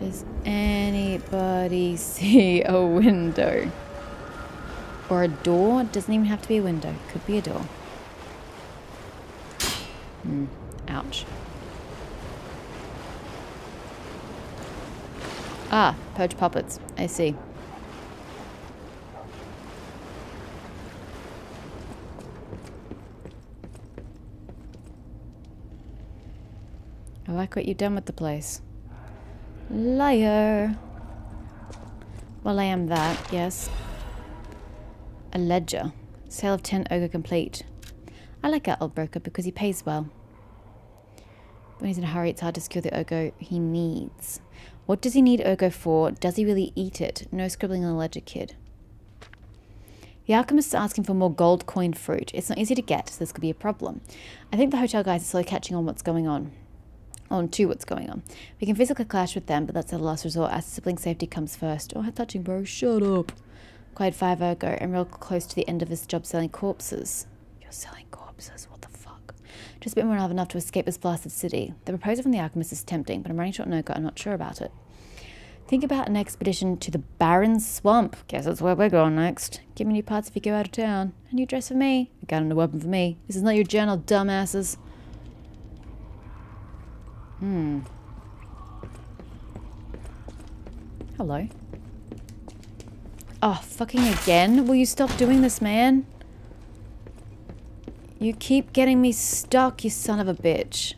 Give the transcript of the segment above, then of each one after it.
Does anybody see a window? Or a door? It Doesn't even have to be a window. Could be a door. Hmm. Ouch. Ah, purge puppets. I see. I like what you've done with the place. Liar. Well, I am that, yes. A ledger. Sale of 10 Ergo complete. I like our old broker because he pays well. When he's in a hurry, it's hard to secure the Ergo he needs. What does he need Ergo for? Does he really eat it? No scribbling on the ledger, kid. The alchemist is asking for more gold coin fruit. It's not easy to get, so this could be a problem. I think the hotel guys are slowly catching on what's going on. On to what's going on. We can physically clash with them, but that's a last resort as sibling safety comes first. Oh, touching, bro. Shut up. Quite five ago, and real close to the end of his job selling corpses. You're selling corpses? What the fuck? Just a bit more than enough to escape this blasted city. The proposal from the alchemist is tempting, but I'm running short on Oka. I'm not sure about it. Think about an expedition to the Barren Swamp. Guess that's where we're going next. Give me new parts if you go out of town. A new dress for me. A gun and a weapon for me. This is not your journal, dumbasses. Hmm. Hello. Oh, fucking again? Will you stop doing this, man? You keep getting me stuck, you son of a bitch.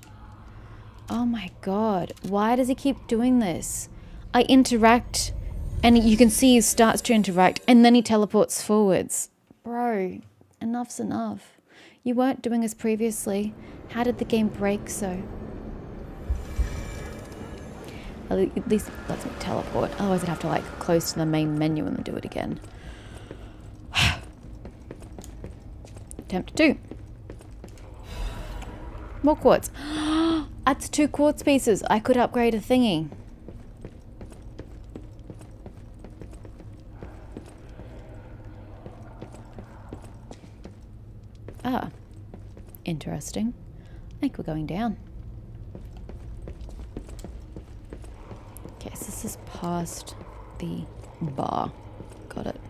Oh my god. Why does he keep doing this? I interact and you can see he starts to interact and then he teleports forwards. Bro, enough's enough. You weren't doing this previously. How did the game break so? At least it lets me teleport. Otherwise I'd have to like close to the main menu and then do it again. Attempt two. More quartz. That's two quartz pieces. I could upgrade a thingy. Ah. Interesting. I think we're going down. Okay, so this is past the bar. Got it.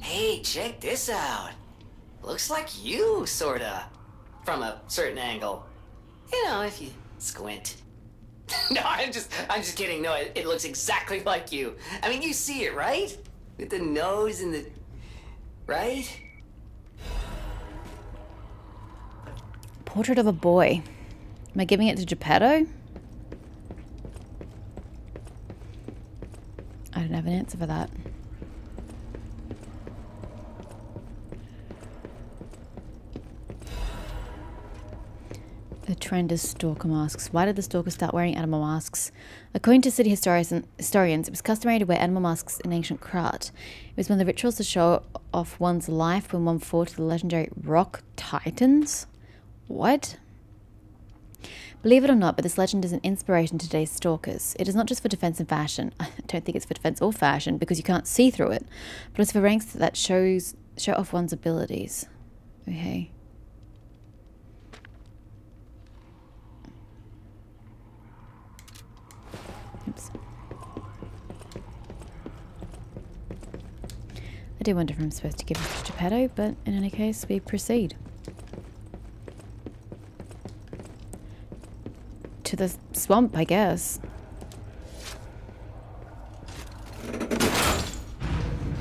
Hey, check this out. Looks like you, sorta. From a certain angle. You know, if you squint. no, I'm just, I'm just kidding. No, it, it looks exactly like you. I mean, you see it, right? With the nose and the, right? Portrait of a boy. Am I giving it to Geppetto? I don't have an answer for that. The trend is stalker masks. Why did the stalker start wearing animal masks? According to city historians, it was customary to wear animal masks in ancient Krat. It was one of the rituals to show off one's life when one fought the legendary rock titans. What? Believe it or not, but this legend is an inspiration to today's stalkers. It is not just for defense and fashion. I don't think it's for defense or fashion because you can't see through it, but it's for ranks that shows show off one's abilities. Okay. Oops. I do wonder if I'm supposed to give it to Geppetto, but in any case, we proceed. To the swamp, I guess.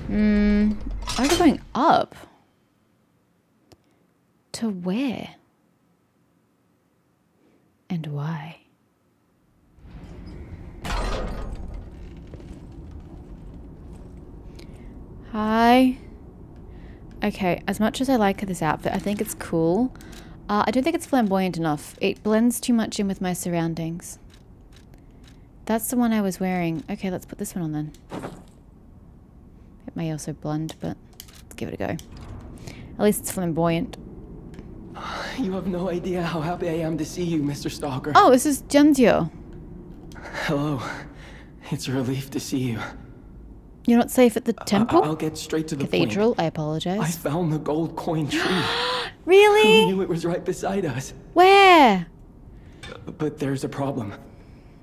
Hmm. Are we going up? To where? And why? Hi. Okay, as much as I like this outfit, I think it's cool. Uh, I don't think it's flamboyant enough. It blends too much in with my surroundings. That's the one I was wearing. Okay, let's put this one on then. It may also blend, but let's give it a go. At least it's flamboyant. You have no idea how happy I am to see you, Mr. Stalker. Oh, this is Giangio. Hello. It's a relief to see you. You're not safe at the temple? I'll get straight to the Cathedral? I point. I apologize. found the gold coin tree. Who Really? knew it was right beside us? Where? But there's a problem.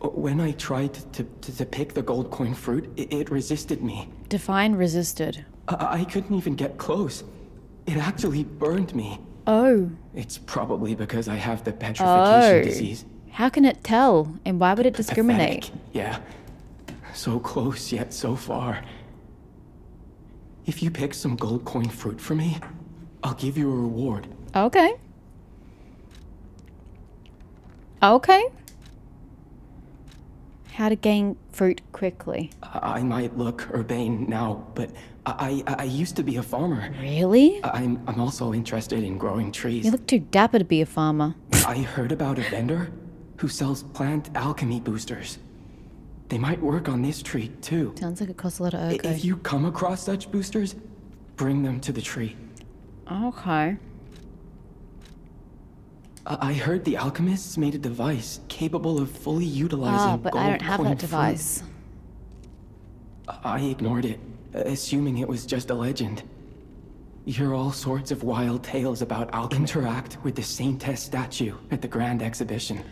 When I tried to, to, to pick the gold coin fruit, it, it resisted me. Define resisted. I, I couldn't even get close. It actually burned me. Oh. It's probably because I have the petrification Oh. disease. How can it tell? And why would it discriminate? Pathetic. Yeah. So close, yet so far. If you pick some gold coin fruit for me, I'll give you a reward. Okay. Okay. How to gain fruit quickly. I might look urbane now, but I, I, I used to be a farmer. Really? I'm, I'm also interested in growing trees. You look too dapper to be a farmer. I heard about a vendor who sells plant alchemy boosters. They might work on this tree, too. Sounds like it costs a lot of I- ergo. If you come across such boosters, bring them to the tree. Okay. I I heard the alchemists made a device capable of fully utilizing Oh, but gold I don't have coin that fruit. device. I ignored it, assuming it was just a legend. You hear all sorts of wild tales about alchemy. Interact with the Saintess statue at the Grand Exhibition.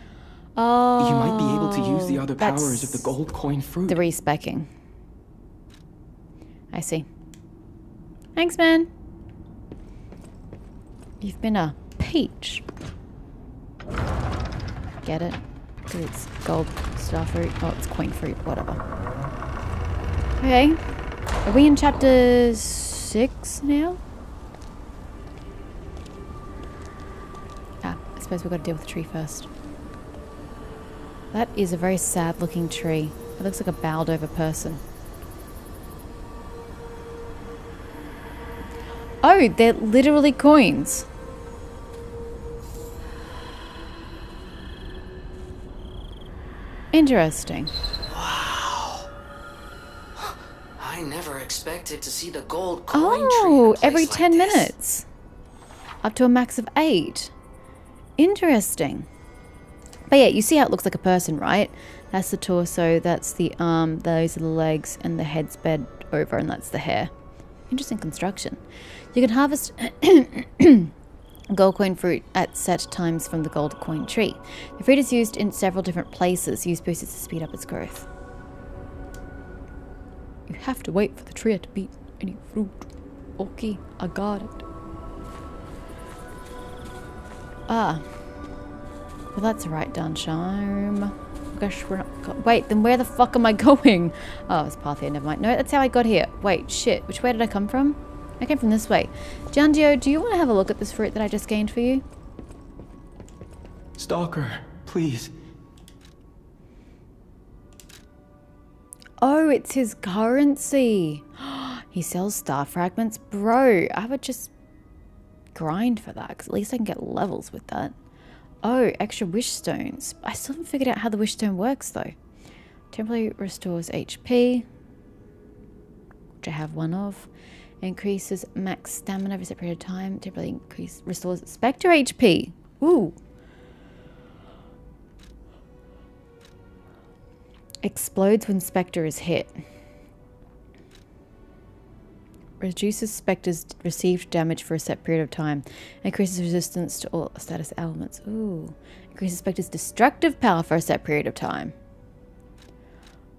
Oh. You might be able to use the other powers of the gold coin fruit. The respecking. I see. Thanks, man. You've been a peach. Get it? Because it's gold star fruit. Oh, it's coin fruit. Whatever. Okay. Are we in chapter six now? Ah, I suppose we've got to deal with the tree first. That is a very sad looking tree. It looks like a bowed over person. Oh, they're literally coins. Interesting. Wow. I never expected to see the gold coin tree. Oh, every 10 this. minutes. Up to a max of 8. Interesting. But yeah, you see how it looks like a person, right? That's the torso, that's the arm, those are the legs, and the head's bent over, and that's the hair. Interesting construction. You can harvest gold coin fruit at set times from the gold coin tree. The fruit is used in several different places. Use boosters to speed up its growth. You have to wait for the tree to beat any fruit. Okay, I got it. Ah. Well, that's right, Dunshire. Gosh, we're not. Wait, then where the fuck am I going? Oh, it's path here, never mind. No, that's how I got here. Wait, shit. Which way did I come from? I came from this way. Giangio, do you want to have a look at this fruit that I just gained for you? Stalker, please. Oh, it's his currency. he sells star fragments. Bro, I would just grind for that because at least I can get levels with that. Oh, extra wish stones. I still haven't figured out how the wish stone works though. Temporarily restores HP, which I have one of. Increases max stamina over a period of time. Temporarily increase restores Spectre HP. Ooh. Explodes when Spectre is hit. Reduces Spectre's received damage for a set period of time. Increases resistance to all status elements. Ooh. Increases Spectre's destructive power for a set period of time.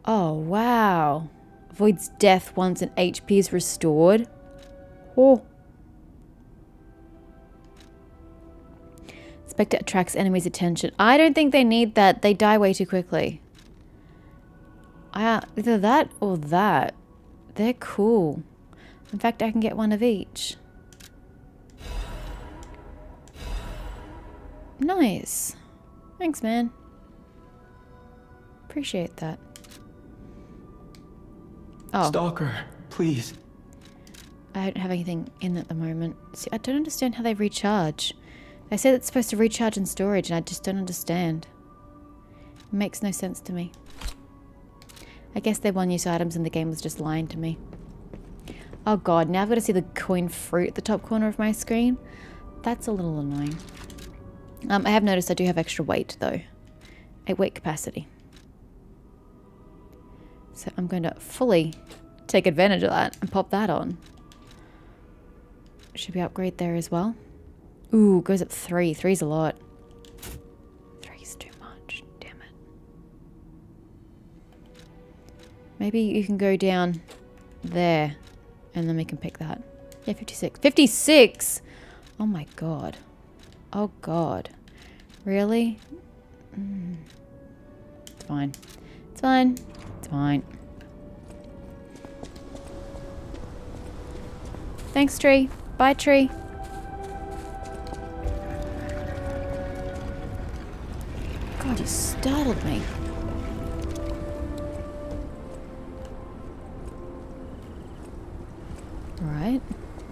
Oh, wow. Avoids death once an HP is restored. Oh. Spectre attracts enemies' attention. I don't think they need that. They die way too quickly. Uh, either that or that. They're cool. In fact, I can get one of each. Nice. Thanks, man. Appreciate that. Oh, Stalker, please. I don't have anything in at the moment. See, I don't understand how they recharge. They say it's supposed to recharge in storage, and I just don't understand. It makes no sense to me. I guess their one use items in the game was just lying to me. Oh god, now I've got to see the coin fruit at the top corner of my screen. That's a little annoying. Um, I have noticed I do have extra weight though. A weight capacity. So I'm going to fully take advantage of that and pop that on. Should we upgrade there as well? Ooh, goes up three. Three's a lot. Three's too much. Damn it. Maybe you can go down there and then we can pick that. Yeah, 56. 56! Oh my god. Oh god. Really? Mm. It's fine. It's fine. It's fine. Thanks, tree. Bye, tree. God, you startled me. Right.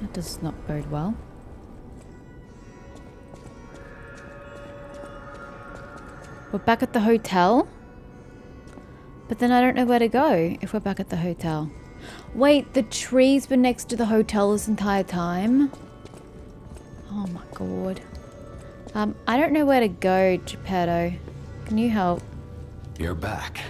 That does not bode well. We're back at the hotel? But then I don't know where to go if we're back at the hotel. Wait, the trees were next to the hotel this entire time? Oh my god. Um, I don't know where to go, Geppetto. Can you help? You're back.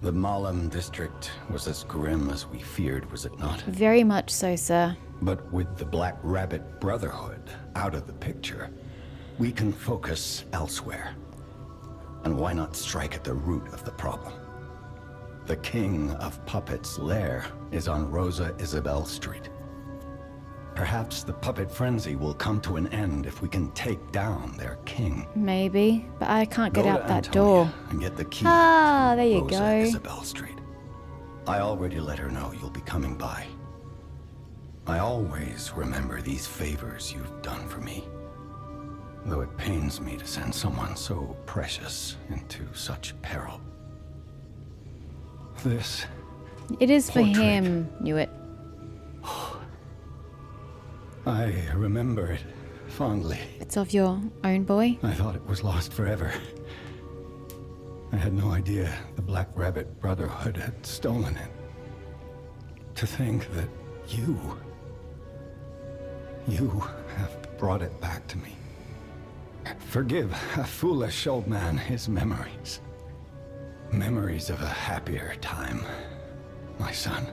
The Malum district was as grim as we feared, was it not? Very much so, sir. But with the Black Rabbit Brotherhood out of the picture, we can focus elsewhere. And why not strike at the root of the problem? The King of Puppets' lair is on Rosa Isabel Street. Perhaps the puppet frenzy will come to an end if we can take down their king. Maybe, but I can't get Go out to that Antonia door. And get the key. Ah, there you Rosa go. Isabelle Street. I already let her know you'll be coming by. I always remember these favors you've done for me. Though it pains me to send someone so precious into such peril. This It is for Portrait. him. Knew it. I remember it fondly. It's of your own boy. I thought it was lost forever. I had no idea the Black Rabbit Brotherhood had stolen it. To think that you... You have brought it back to me. Forgive a foolish old man his memories. Memories of a happier time, my son.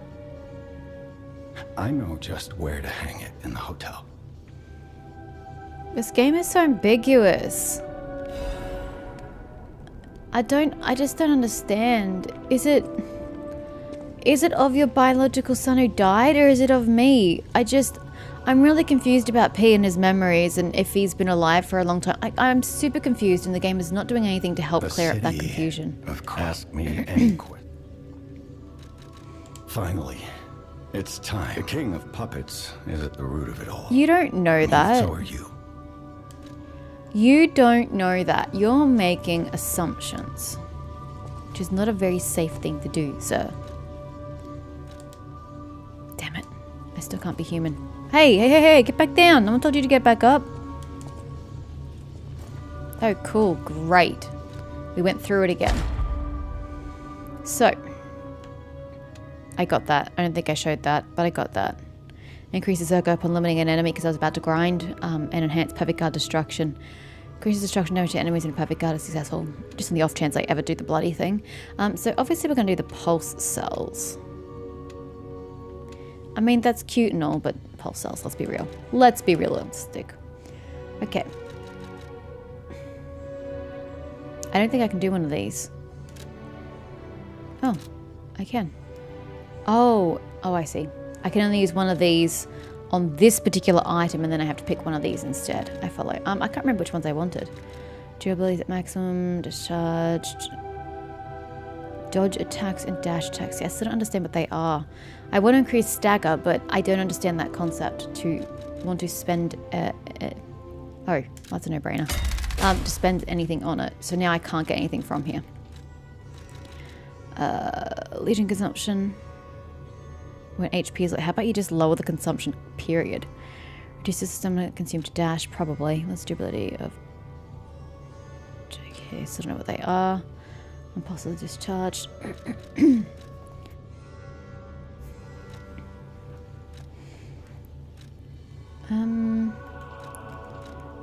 I know just where to hang it in the hotel. This game is so ambiguous. I don't I just don't understand. Is it is it of your biological son who died or is it of me? I just I'm really confused about P and his memories and if he's been alive for a long time. I, I'm super confused and the game is not doing anything to help The clear up that confusion. Of course. Ask me any question. Finally, it's time. The king of puppets is at the root of it all. You don't know that. So are you. You don't know that. You're making assumptions. Which is not a very safe thing to do, sir. Damn it. I still can't be human. Hey, hey, hey, hey, get back down. No one told you to get back up. Oh, cool. Great. We went through it again. So. I got that. I don't think I showed that, but I got that. Increases Zergo upon limiting an enemy because I was about to grind. Um, and enhance perfect guard destruction. Increases destruction damage to enemies in perfect guard is successful. Just on the off chance I ever do the bloody thing. Um, so obviously we're going to do the pulse cells. I mean, that's cute and all, but pulse cells, let's be real. Let's be realistic. Okay. I don't think I can do one of these. Oh, I can. Oh, oh, I see. I can only use one of these on this particular item, and then I have to pick one of these instead. I follow. Um, I can't remember which ones I wanted. Durability at maximum, discharged, dodge attacks and dash attacks. Yes, I don't understand what they are. I want to increase stagger, but I don't understand that concept to want to spend. Uh, uh, oh, that's a no-brainer. Um, to spend anything on it. So now I can't get anything from here. Uh, Legion consumption. When HP is like, how about you just lower the consumption period? Reduces the stamina consumed to dash, probably. Let's do ability of. Okay, so I don't know what they are. Impossible discharge. um.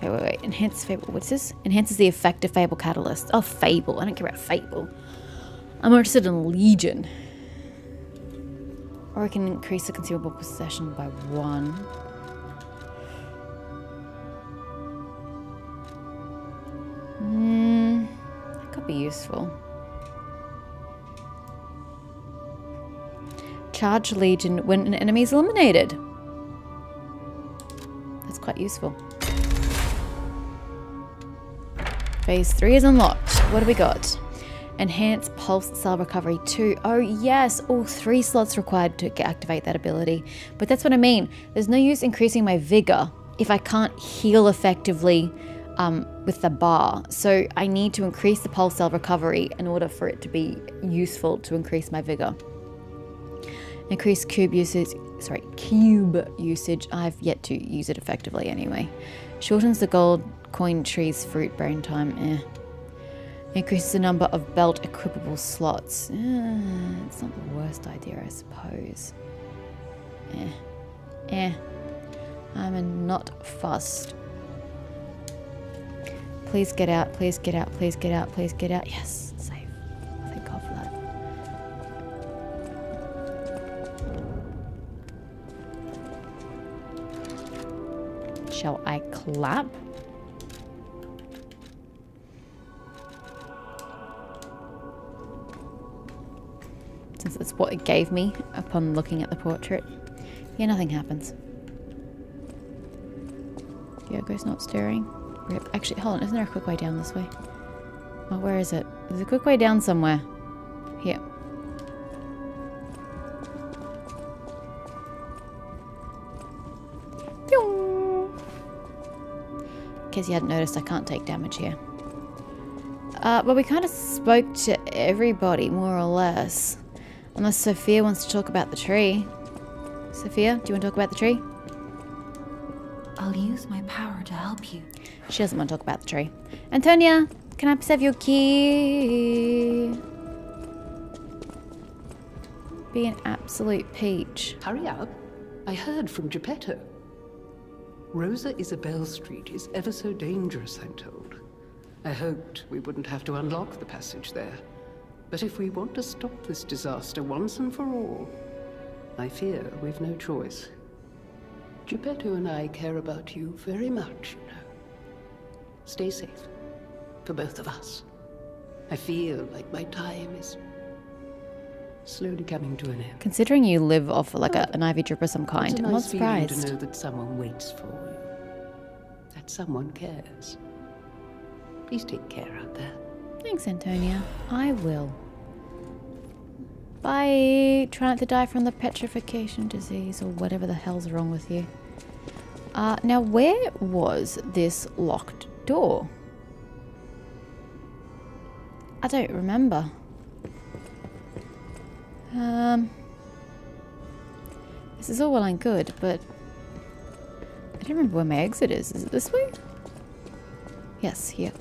Wait, wait, wait. Enhance Fable. What's this? Enhances the effect of Fable Catalyst. Oh, Fable. I don't care about Fable. I'm interested in Legion. Or we can increase the consumable possession by one. Hmm, that could be useful. Charge Legion when an enemy is eliminated. That's quite useful. Phase 3 is unlocked. What do we got? Enhance Pulse Cell Recovery 2. Oh yes, all three slots required to activate that ability. But that's what I mean. There's no use increasing my Vigor if I can't heal effectively um, with the bar. So I need to increase the Pulse Cell Recovery in order for it to be useful to increase my Vigor. Increase cube usage, sorry, cube usage. I've yet to use it effectively anyway. Shortens the gold coin tree's fruit bearing time. Eh. Increases the number of belt equipable slots. Eh, it's not the worst idea, I suppose. Eh. Eh. I'm not fussed. Please get out, please get out, please get out, please get out. Yes, safe. Thank God for that. Shall I clap? That's what it gave me upon looking at the portrait. Yeah, nothing happens. Yoko's not stirring. Rip. Actually, hold on. Isn't there a quick way down this way? Oh, where is it? There's a quick way down somewhere. Here. In case you hadn't noticed, I can't take damage here. Uh, but we kind of spoke to everybody, more or less. Unless Sophia wants to talk about the tree. Sophia, do you want to talk about the tree? I'll use my power to help you. She doesn't want to talk about the tree. Antonia, can I please have your key? Be an absolute peach. Hurry up. I heard from Geppetto. Rosa Isabel Street is ever so dangerous, I'm told. I hoped we wouldn't have to unlock the passage there. But if we want to stop this disaster once and for all, I fear we've no choice. Geppetto and I care about you very much, you know. Stay safe. For both of us. I feel like my time is slowly coming to an end. Considering you live off like a, an ivy drip of some kind, It's a I'm not nice feeling to surprised. know that someone waits for you. That someone cares. Please take care out there. Thanks, Antonia. I will. Bye. Try not to die from the petrification disease or whatever the hell's wrong with you. Uh, now, where was this locked door? I don't remember. Um, this is all well and good, but I don't remember where my exit is. Is it this way? Yes, here.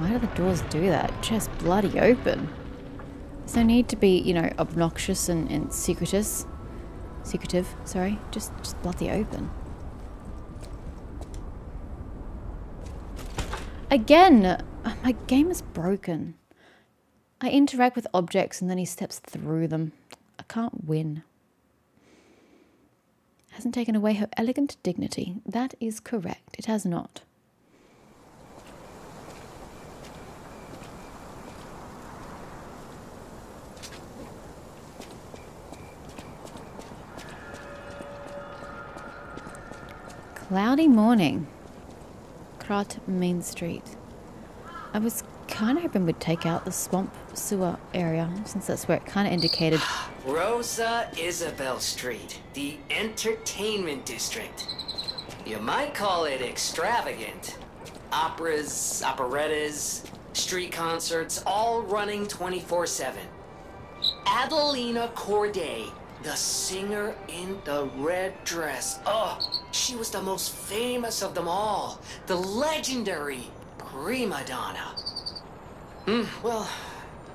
Why do the doors do that? Just bloody open. There's no need to be, you know, obnoxious and, and secretive. Secretive, sorry. Just just bloody open. Again, uh, my game is broken. I interact with objects and then he steps through them. I can't win. Hasn't taken away her elegant dignity. That is correct. It has not. Cloudy morning. Krat Main Street. I was kind of hoping we'd take out the swamp sewer area, since that's where it kind of indicated. Rosa Isabel Street, the entertainment district. You might call it extravagant. Operas, operettas, street concerts, all running 24 7. Adelina Corday, the singer in the red dress. Oh, she was the most famous of them all. The legendary prima donna. Hmm, well,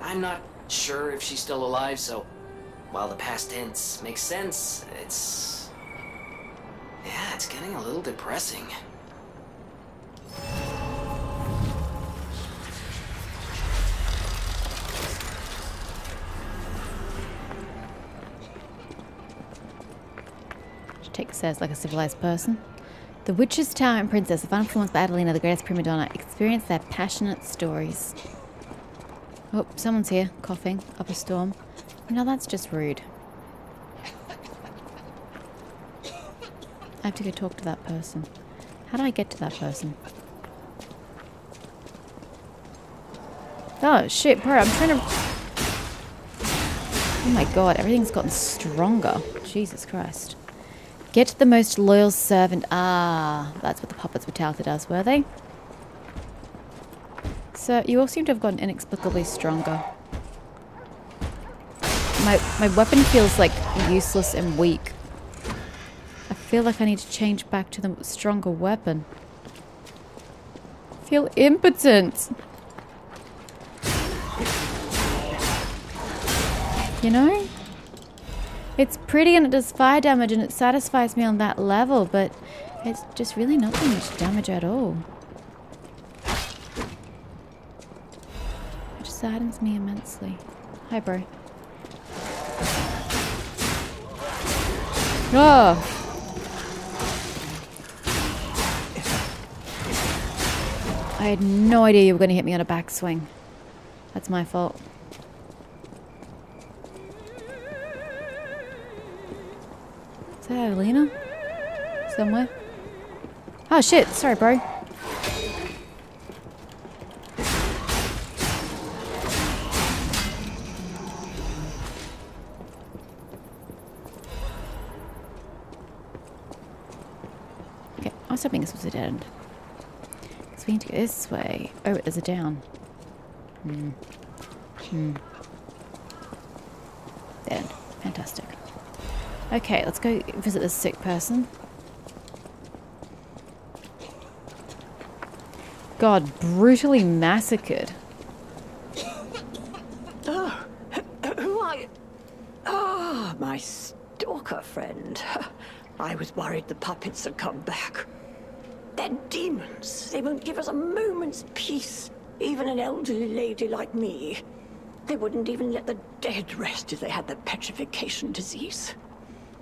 I'm not sure if she's still alive, so while the past tense makes sense, it's. Yeah, it's getting a little depressing. The stairs like a civilized person. The Witch's Tower and Princess, final performance by Adelina, the greatest prima donna. Experience their passionate stories. Oh, someone's here, coughing up a storm. No, that's just rude. I have to go talk to that person. How do I get to that person? Oh, shit, bro, I'm trying to... Oh my god, everything's gotten stronger. Jesus Christ. Get the most loyal servant. Ah, that's what the puppets were touted as, were they? So, you all seem to have gotten inexplicably stronger. My, my weapon feels like useless and weak. I feel like I need to change back to the stronger weapon. I feel impotent. You know? It's pretty and it does fire damage and it satisfies me on that level, but it's just really not doing much damage at all. Which saddens me immensely. Hi, bro. Oh! I had no idea you were going to hit me on a backswing. That's my fault. Is that Adelina? Somewhere? Oh shit, sorry bro. Okay, I was hoping this was a dead end. So we need to go this way. Oh, there's a down. Hmm. Hmm. Dead. Fantastic. Okay, let's go visit this sick person. God, brutally massacred. Oh, who are you? Ah, my stalker friend. I was worried the puppets had come back. They're demons. They won't give us a moment's peace. Even an elderly lady like me. They wouldn't even let the dead rest if they had the petrification disease.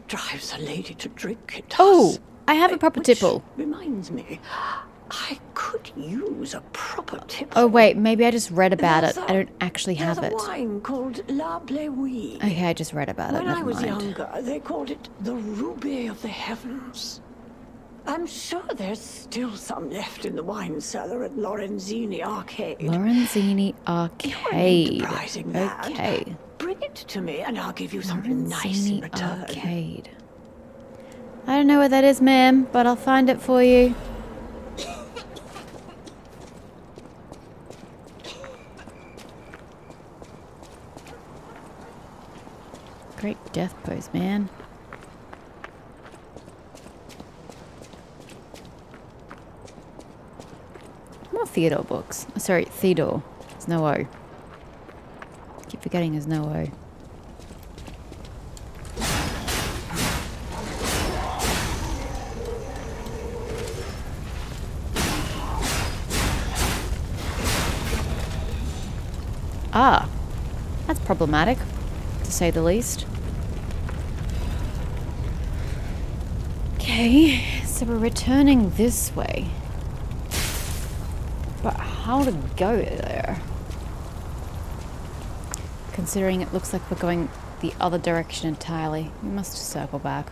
Drives a lady to drink, it does. Oh, I have a proper Which tipple. reminds me, I could use a proper tipple. Oh wait, maybe I just read about it. There's I a- don't actually have it. There's a it. wine called La Bleuie. Okay, I just read about it. When I was mind. younger, they called it the Ruby of the Heavens. I'm sure there's still some left in the wine cellar at Lorenzini Arcade. Lorenzini Arcade. enterprising. Okay. Bring it to me and I'll give you something nice in return. Arcade. I don't know where that is, ma'am, but I'll find it for you. Great death pose, man. More Theodore books. Oh, Sorry, Theodore. There's no O. Forgetting there's no O. Ah, that's problematic, to say the least. Okay, so we're returning this way. But how to go there? Considering it looks like we're going the other direction entirely, we must circle back.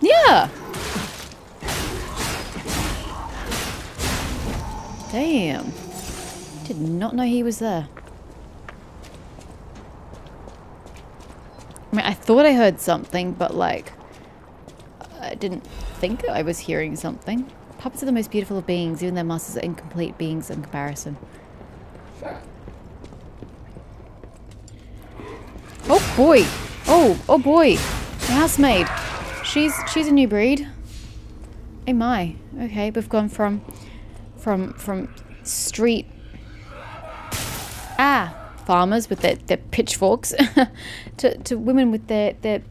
Yeah! Damn. Did not know he was there. I mean, I thought I heard something, but like, I didn't think I was hearing something. Puppets are the most beautiful of beings, even their masters are incomplete beings in comparison. Oh boy! Oh, oh boy! The housemaid! She's, she's a new breed. Oh my. Okay, we've gone from, from, from street ah farmers with their, their pitchforks to, to women with their, their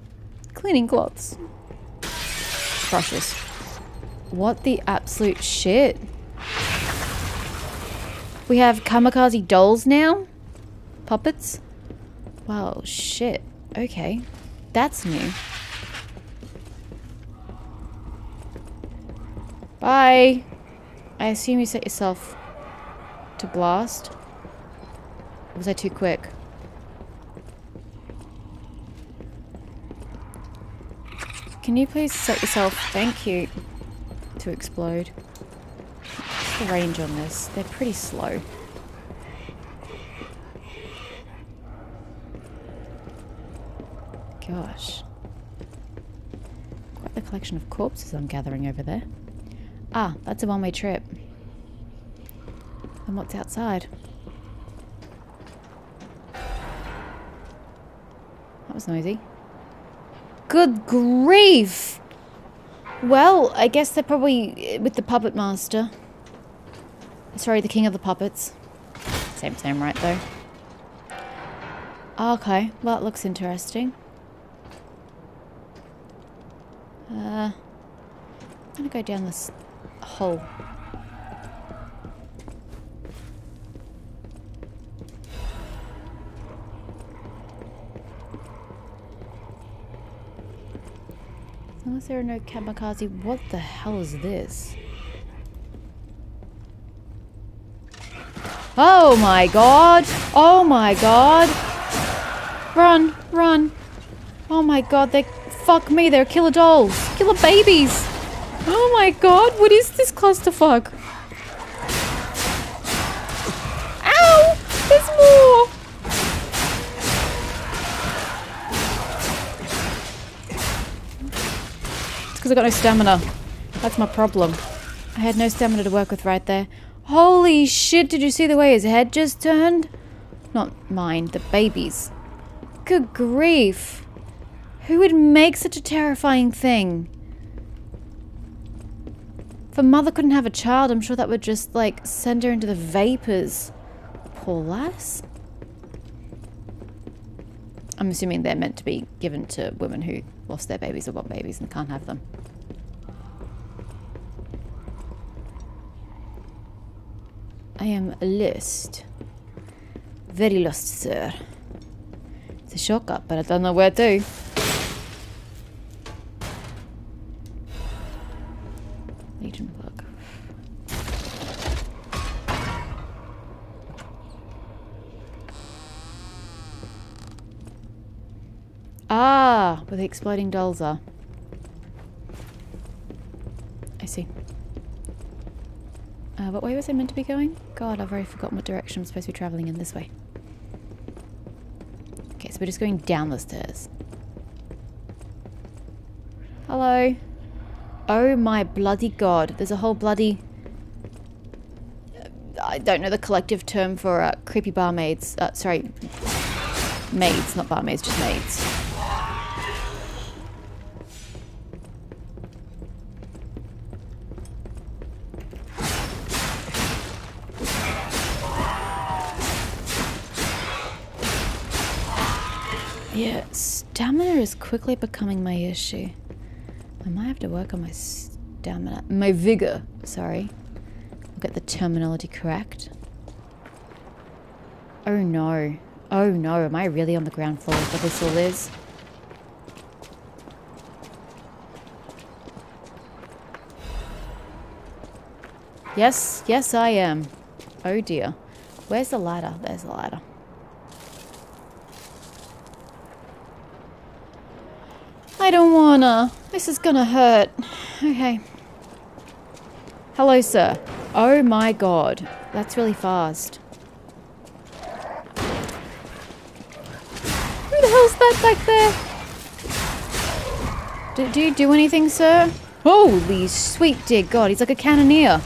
cleaning cloths. Brushes. What the absolute shit? We have kamikaze dolls now? Puppets? Wow, shit. Okay. That's new. Bye! I assume you set yourself to blast? Or was I too quick? Can you please set yourself, thank you, to explode? What's the range on this? They're pretty slow. Gosh. Quite the collection of corpses I'm gathering over there. Ah, that's a one-way trip. And what's outside? That was noisy. Good grief! Well, I guess they're probably with the puppet master. Sorry, the king of the puppets. Same, same, right, though. Okay, well, it looks interesting. Uh, I'm gonna go down this hole. As there no kamikaze, what the hell is this? Oh my god! Oh my god! Run, run! Oh my god, they fuck me, they're killer dolls! Killer babies! Oh my god, what is this clusterfuck? It's because I got no stamina. That's my problem. I had no stamina to work with right there. Holy shit, did you see the way his head just turned? Not mine, the baby's. Good grief. Who would make such a terrifying thing? If a mother couldn't have a child, I'm sure that would just, like, send her into the vapors. Poor lass. I'm assuming they're meant to be given to women who lost their babies or want babies and can't have them. I am lost. Very lost, sir. It's a shortcut, but I don't know where to. Where the exploding dolls are. I see. Uh, what way was I meant to be going? God, I've already forgotten what direction I'm supposed to be travelling in this way. Okay, so we're just going down the stairs. Hello. Oh my bloody god. There's a whole bloody... I don't know the collective term for uh, creepy barmaids. Uh, sorry. Maids, not barmaids, just maids. Quickly becoming my issue. I might have to work on my stamina. My vigor, sorry. I'll get the terminology correct. Oh no. Oh no, am I really on the ground floor of this all is? Yes, yes I am. Oh dear. Where's the ladder? There's the ladder. I don't wanna. This is gonna hurt. Okay. Hello, sir. Oh my god. That's really fast. Who the hell's that back there? Do, do you do anything, sir? Holy sweet dear god, he's like a cannoneer.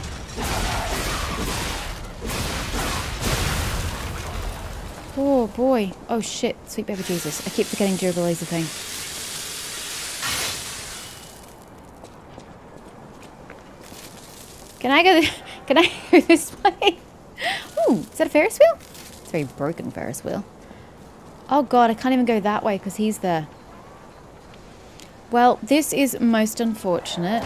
Oh boy. Oh shit, sweet baby Jesus. I keep forgetting do the thing. Can I go? Can I go this way? Ooh, is that a Ferris wheel? It's a very broken Ferris wheel. Oh god, I can't even go that way because he's there. Well, this is most unfortunate.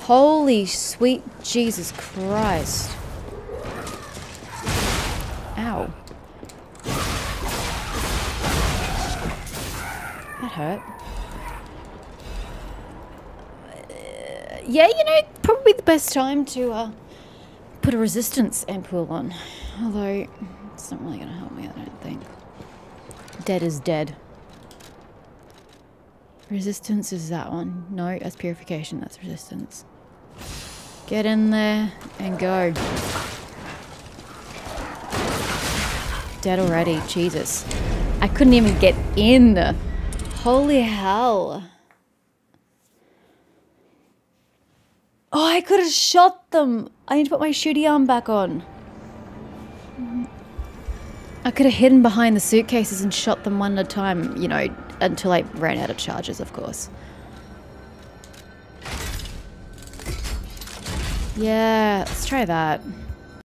Holy sweet Jesus Christ. Ow. That hurt. Uh, yeah, you know, probably the best time to uh, put a resistance ampoule on. Although, it's not really going to help me, I don't think. Dead is dead. Resistance is that one. No, that's purification, that's resistance. Get in there and go. Dead already, Jesus. I couldn't even get in. Holy hell. Oh, I could have shot them. I need to put my shooty arm back on. I could have hidden behind the suitcases and shot them one at a time, you know, until I ran out of charges, of course. Yeah, let's try that.